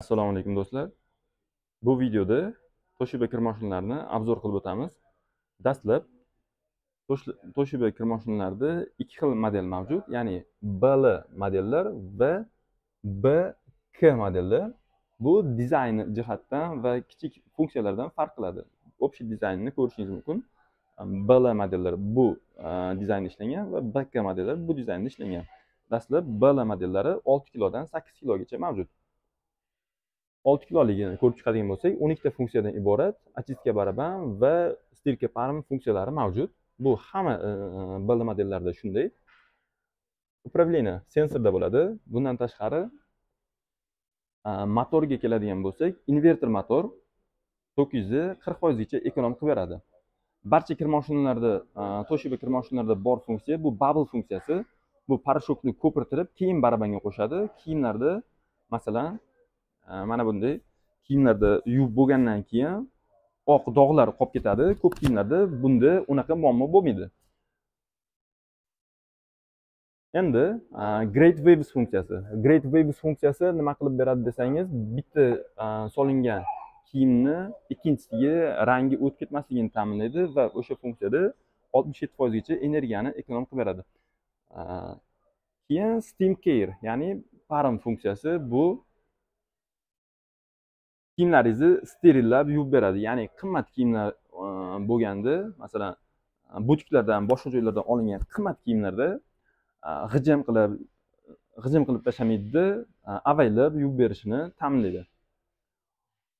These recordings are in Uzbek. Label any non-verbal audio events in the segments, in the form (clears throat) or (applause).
Assalomu alaykum do'stlar. Bu videoda Toshiba kir mashinalarini obzor qilib o'tamiz. Dastlab Toshiba kir mashinlarida ikki xil model mavjud, ya'ni BL modellar va BK modellar. Bu dizayni jihatdan va kichik funksiyalardan farq qiladi. Общий dizaynini ko'rishingiz mumkin. BL modellar bu e, dizaynda ishlangan va BK modellar bu dizaynda ishlangan. Dastlab BL modellari 6 kilodan 8 kilogacha mavjud. 6 kiloligini ko'rib chiqadigan bo'lsak 12 ta funksiyadan iborat очистка baraban va stirka parm funksiyalari mavjud. Bu hamma e, e BL modellarda shunday. Управление sensorda bo'ladi. Bundan tashqari e, motorga keladigan bo'lsak inverter motor 940 foizgacha ekonom qilib beradi. Barcha kir mashinalarida e, toshiba kir mashinalarida bor funksiya bu bubble funksiyasi. Bu parashokni ko'pirtirib keyin barabanga qo'shadi. Kiyimlarda masalan mana bunday kiyimlarda yuvib bo'lgandan keyin oq dog'lar qolib ketadi. Ko'p kiyimlarda bunda unaqa muammo bo'lmaydi. Endi e, great waves funksiyasi. Great waves funksiyasi nima qilib beradi desangiz bitta e, solingan kiyimni ikkinchisiga rangi o'tib ketmasligini ta'minlaydi va o'sha funksiyada oltmish yetti foizgacha energiyani ekonom qilib beradi. E, keyin steam care ya'ni parm funksiyasi bu kiyimlaringizni sterillab yuvib beradi. Ya'ni qimmat kiyimlar e, bo'lganda masalan e, butiklardan boshqa joylardan olingan qimmat kiyimlarda e, g'ijim qilib g'ijim qilib tashlamaydida avaylab yuvib berishini ta'minlaydi.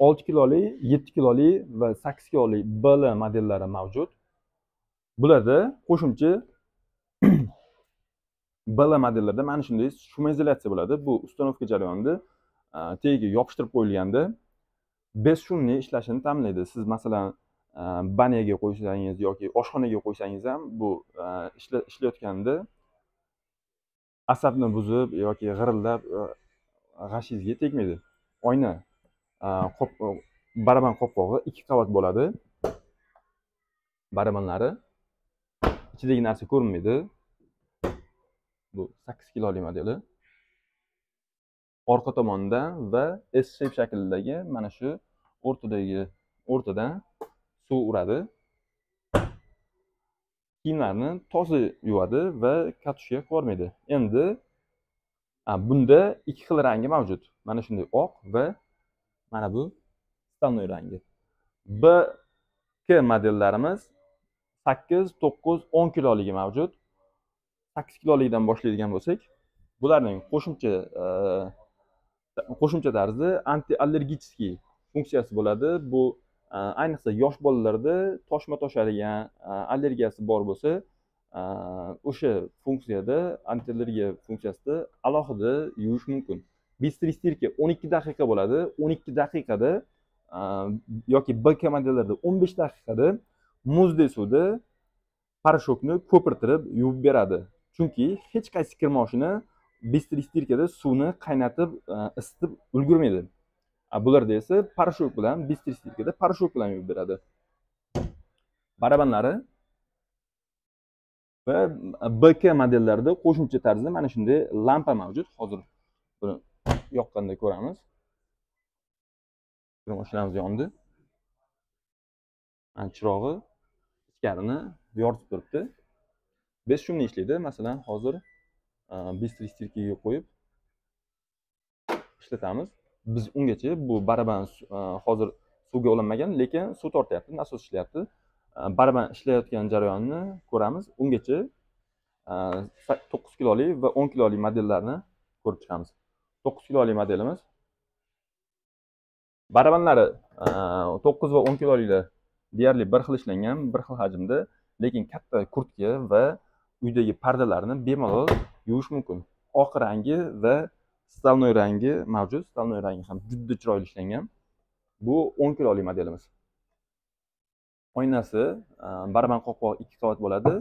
Olti kilolik yetti kilolik va sakkiz kilolik bl modellari mavjud. Bularda qo'shimcha (clears throat) bl modellarda mana shunday shumoizolyatsiya bo'ladi. Bu установка jarayonida tagiga yopishtirib qo'yilganda beshumli ishlashini ta'minlaydi. Siz masalan e, banyaga qo'ysangiz yoki oshxonaga qo'ysangiz ham bu e, ishlayotganda asabni buzib yoki g'irillab e, g'ashingizga tegmaydi. Oyna e, baraban qopqog'i ikki qavat bo'ladi. Barabanlari ichidagi narsa ko'rinmaydi. Bu sakkiz kilolik modeli. Orqa tomondan va s shape shaklidagi mana shu o'rtadagi o'rtadan suv uradi. Kiyimlarni toza yuvadi va katushka qilib endi bunda ikki xil rangi mavjud. Mana shunday oq va mana bu стальной rangi. B k modellarimiz sakkiz to'qqiz o'n kiloligi mavjud. Sakkiz kiloligidan boshlaydigan bo'lsak bularning qo'shimcha qo'shimcha tarzda anti funksiyasi bo'ladi. Bu e, ayniqsa yosh bolalarda toshma toshadigan e, allergiyasi bor bo'lsa e, o'sha funksiyada antiallergiya funksiyasida alohida yuvish mumkin. Быстрый o'n ikki daqiqa bo'ladi. o'n ikki daqiqada yoki b komandalarda o'n besh daqiqada muzdek suvda parashokni ko'pirtirib yuvib beradi. Chunki hech qaysi kir moshina suvni qaynatib e, isitib ulgurmaydi. Bularda esa parashok bilan bistri stirkada parashok bilan yuvib beradi. Barabanlari va e, bk modellarida qo'shimcha tarzda mana shunday lampa mavjud. Hozir buni yoqqanda ko'ramiz. Mashinamiz yondi chirog'i ichkarini yoritib turibdi. Beshumli ishlaydi. Masalan hozir bistri stirkaga qo'yib ishlatamiz. Biz ungacha bu baraban hozir suvga ulanmagan lekin suv tortyapti nasos ishlayapti. Baraban ishlayotgan jarayonni ko'ramiz. Ungacha to'qqiz kilolik va o'n kilolik modellarni ko'rib chiqamiz. To'qqiz kilolik modelimiz barabanlari to'qqiz va o'n kiloliklar deyarli bir xil ishlangan bir xil hajmda lekin katta kurtka va uydagi pardalarni bemalol yuvish mumkin. Oq rangi va stolnoy rangi mavjud. Stolnoy rangi ham juda chiroyli ishlangan. Bu o'n kilolik modelimiz. Oynasi barman baraban qopqoq ikki qavat bo'ladi.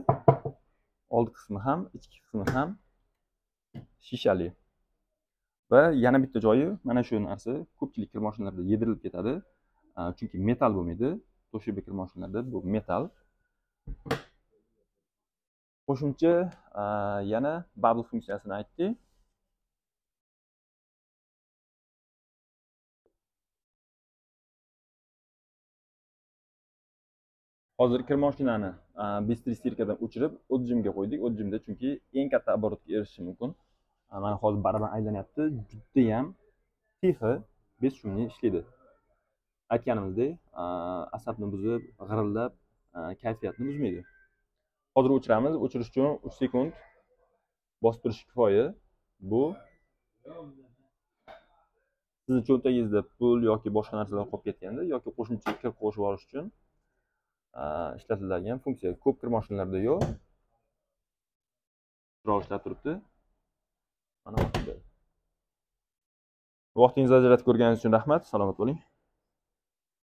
Old qismi ham ichki qismi ham shishali. Va yana bitta joyi mana shu narsa ko'pchilik kir mashinalarda yedirilib ketadi. Chunki metal bo'lmaydi. Toshiba kir mashinalarda bu metal qo'shimcha e, yana bubble funksiyasini aytdik hozir kir kirmoshinani e, bistristikadan o'chirib o'tjimga qo'ydik. O'tjimda chunki eng katta оборотga erishishi mumkin. E, mana hozir baraban aylanyapti judayam tixi bes shumli ishlaydi. Aytganimizdek asabni buzib g'irillab kayfiyatni buzmaydi. Hozir o'chiramiz o'chirish uchun uch sekund bosib turish kifoya. Bu sizni cho'ntagingizda pul yoki boshqa narsalar qolib ketganda yoki qo'shimcha kir qo'shib olish uchun ishlatiladigan funksiya. Ko'p kir mashinalarda yo'q. Chiroq ishlab turibdi. Mana vaqtingizni ajratib ko'rganingiz uchun rahmat. Salomat bo'ling.